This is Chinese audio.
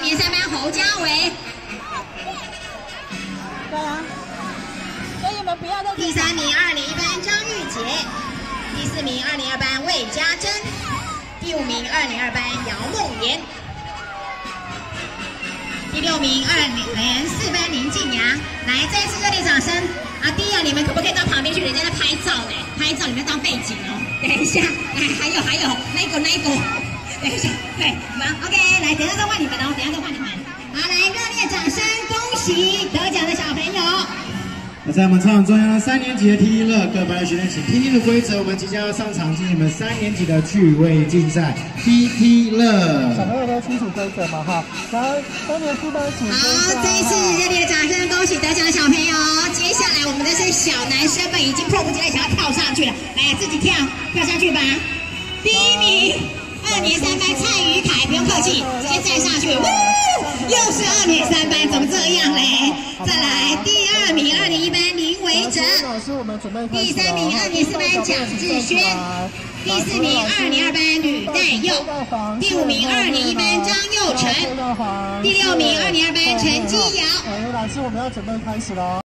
四年三班侯家伟。对啊，所以你们不要再。第三名二零一班张玉杰，第四名二零二班魏家珍，第五名二零二班姚梦妍，第六名二零四班林静雅。来，再次热烈掌声！阿弟啊，你们可不可以到旁边去？人家在拍照呢，拍照你们当背景哦。等一下，来，还有还有，那个那个，等一下，对，好，OK，来，等下再换你们哦，等下再换你们。好，来，热烈掌声，恭喜得奖的小朋友。那在我们操场中央，三年级的 T 乐各班的学生请听听的规则，我们即将要上场进行你们三年级的趣味竞赛 T T 乐。小朋友都清楚规则嘛哈？来，三年四班请好，这一次热烈的掌声，恭喜得奖的小朋友。接下来我们这些小男生们已经迫不及待想要跳上去了，来自己跳，跳上去吧。第一名，二年三班蔡宇凯，不用客气，直接站上去。呜，又是二年三班，怎么这样嘞？再来，第二名二年一班林维哲，第三名二年四班蒋志轩，第四名二年二班吕代佑，第五名二年一班张佑成，第六名二年二班陈基尧。老师，我们要准备开始喽。